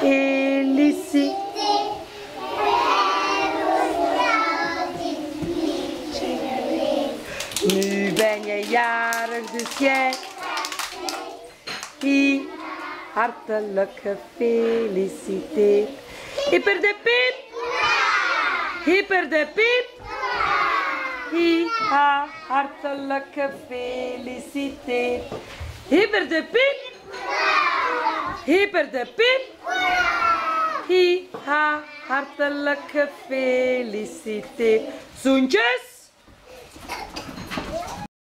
Feliciteer. Nu ben je jarig, dus jij. Hi, hartelijk gefeliciteerd. De piep. Hyper de piep. Hi, ha, hartelijk gefeliciteerd. De piep. Hyper de piep. Hi, ha, hartelijk gefeliciteerd. Zoentjes.